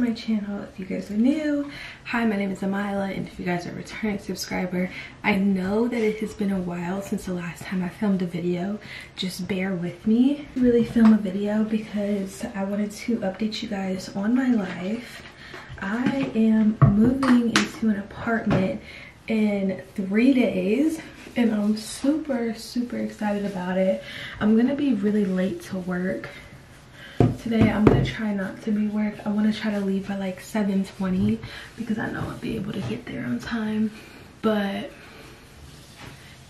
my channel if you guys are new. Hi my name is Amiylah and if you guys are a returning subscriber i know that it has been a while since the last time i filmed a video. Just bear with me. Really film a video because i wanted to update you guys on my life. I am moving into an apartment in three days and i'm super super excited about it. I'm gonna be really late to work today i'm gonna try not to be work. I want to try to leave by like 7:20 because i know i'll be able to get there on time. But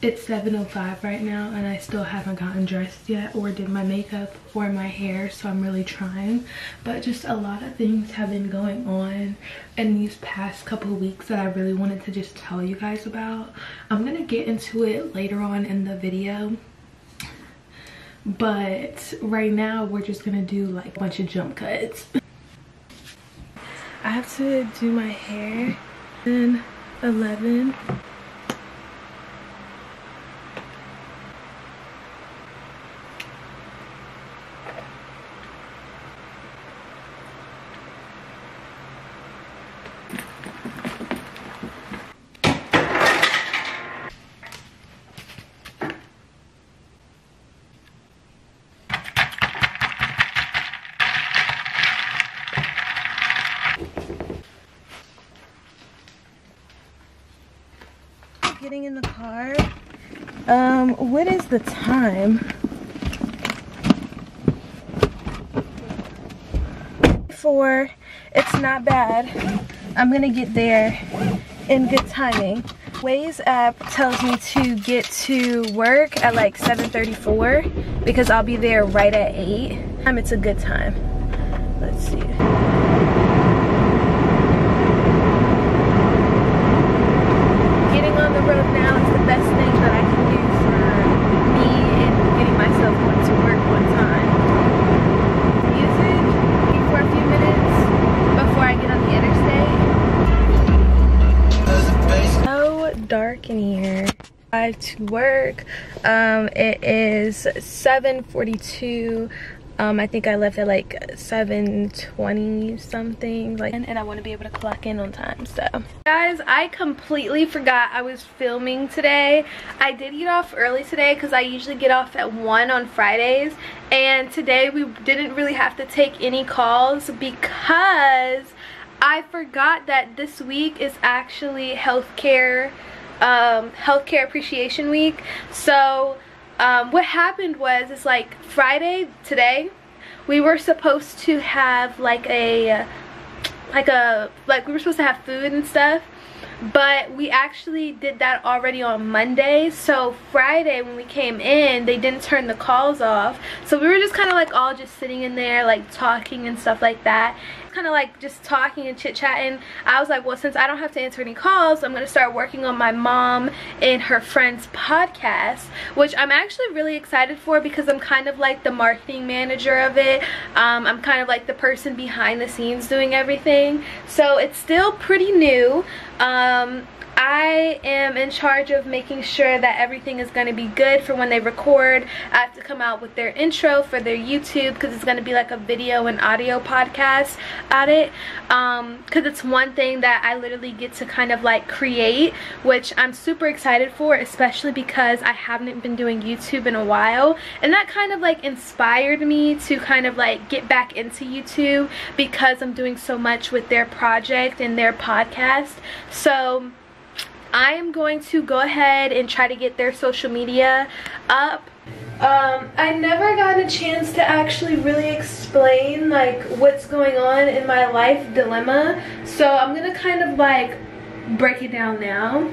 it's 7.05 right now and I still haven't gotten dressed yet or did my makeup or my hair so I'm really trying. But just a lot of things have been going on in these past couple weeks that I really wanted to just tell you guys about. I'm gonna get into it later on in the video but right now we're just gonna do like a bunch of jump cuts. I have to do my hair in 11 getting in the car. Um, what is the time? Four. It's not bad. I'm gonna get there in good timing. Waze app tells me to get to work at like 7.34 because I'll be there right at 8. Um, it's a good time. Let's see. Drive to work. Um, it is 7.42. Um, I think I left at like 7.20 something like and I want to be able to clock in on time so guys I completely forgot I was filming today I did get off early today because I usually get off at 1 on Fridays and today we didn't really have to take any calls because I forgot that this week is actually healthcare um, healthcare appreciation week. So um, what happened was it's like Friday today we were supposed to have like a like a like we were supposed to have food and stuff but we actually did that already on Monday. So Friday when we came in they didn't turn the calls off. So we were just kind of like all just sitting in there like talking and stuff like that. Kind of like just talking and chit-chatting I was like well since I don't have to answer any calls I'm gonna start working on my mom and her friend's podcast which I'm actually really excited for because I'm kind of like the marketing manager of it. Um, I'm kind of like the person behind the scenes doing everything. So it's still pretty new. Um, um, I am in charge of making sure that everything is going to be good for when they record. I have to come out with their intro for their YouTube because it's going to be like a video and audio podcast at it. Because um, it's one thing that I literally get to kind of like create, which I'm super excited for, especially because I haven't been doing YouTube in a while. And that kind of like inspired me to kind of like get back into YouTube because I'm doing so much with their project and their podcast. So I am going to go ahead and try to get their social media up. Um, I never got a chance to actually really explain like what's going on in my life dilemma. So I'm gonna kind of like break it down now.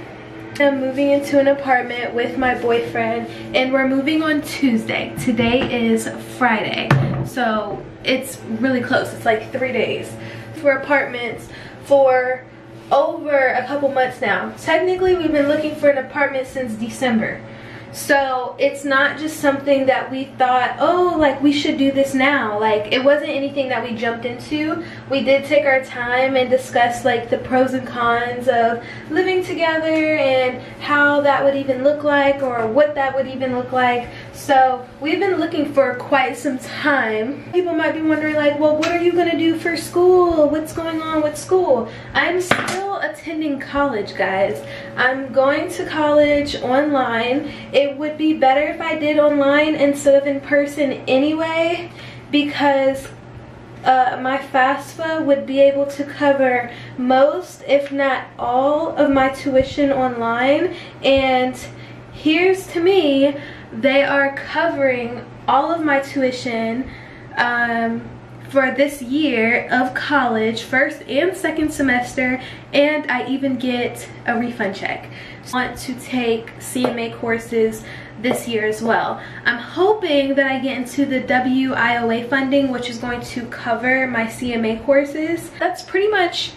I'm moving into an apartment with my boyfriend and we're moving on Tuesday. Today is Friday. So it's really close. It's like three days for apartments for over a couple months now. Technically, we've been looking for an apartment since December. So it's not just something that we thought, oh, like we should do this now. Like it wasn't anything that we jumped into. We did take our time and discuss like the pros and cons of living together and how that would even look like or what that would even look like. So we've been looking for quite some time. People might be wondering like, well, what are you gonna do for school? What's going on with school? I'm still attending college, guys. I'm going to college online. It would be better if I did online instead of in person anyway because uh, my FAFSA would be able to cover most, if not all, of my tuition online. And here's to me, they are covering all of my tuition um, for this year of college, first and second semester, and I even get a refund check. I want to take CMA courses this year as well. I'm hoping that I get into the WIOA funding, which is going to cover my CMA courses. That's pretty much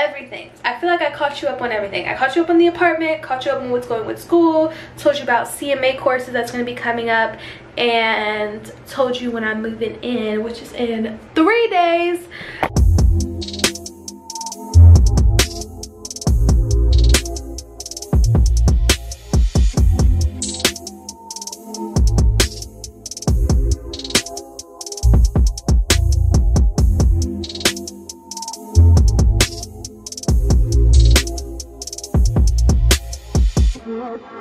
everything. I feel like I caught you up on everything. I caught you up on the apartment, caught you up on what's going with school, told you about CMA courses that's going to be coming up, and told you when I'm moving in, which is in three days. Yeah.